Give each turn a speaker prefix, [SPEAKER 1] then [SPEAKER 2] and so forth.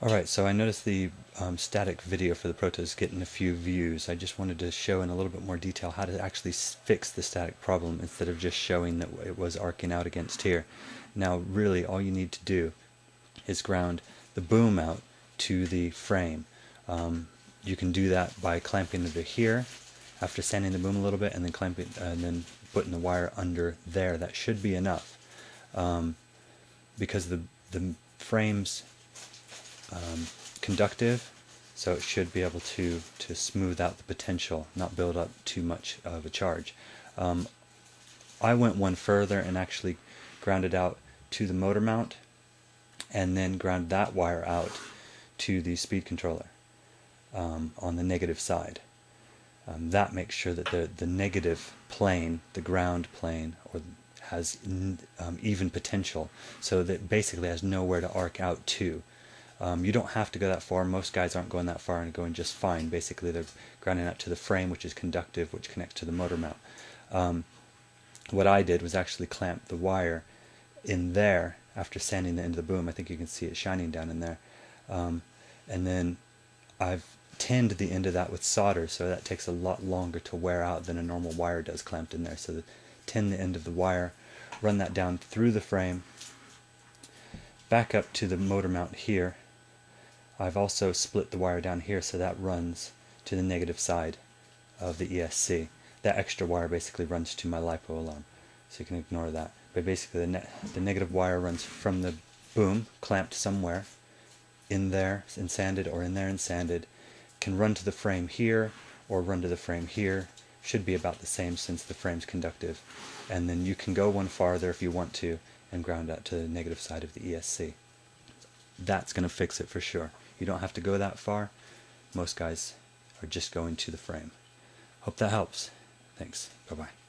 [SPEAKER 1] Alright, so I noticed the um, static video for the Proto is getting a few views. I just wanted to show in a little bit more detail how to actually fix the static problem instead of just showing that it was arcing out against here. Now really all you need to do is ground the boom out to the frame. Um, you can do that by clamping it to here after sanding the boom a little bit and then clamping uh, and then putting the wire under there. That should be enough um, because the the frames um, conductive, so it should be able to, to smooth out the potential, not build up too much of a charge. Um, I went one further and actually grounded out to the motor mount and then ground that wire out to the speed controller um, on the negative side. Um, that makes sure that the, the negative plane, the ground plane, or has um, even potential, so that basically has nowhere to arc out to. Um, you don't have to go that far. Most guys aren't going that far and going just fine. Basically, they're grounding out to the frame, which is conductive, which connects to the motor mount. Um, what I did was actually clamp the wire in there after sanding the end of the boom. I think you can see it shining down in there. Um, and then I've tinned the end of that with solder, so that takes a lot longer to wear out than a normal wire does clamped in there. So the, tin the end of the wire, run that down through the frame, back up to the motor mount here, I've also split the wire down here so that runs to the negative side of the ESC. That extra wire basically runs to my LiPo alarm, so you can ignore that. But basically the, ne the negative wire runs from the boom, clamped somewhere, in there and sanded or in there and sanded, can run to the frame here or run to the frame here. Should be about the same since the frame's conductive. And then you can go one farther if you want to and ground out to the negative side of the ESC. That's going to fix it for sure. You don't have to go that far. Most guys are just going to the frame. Hope that helps. Thanks. Bye-bye.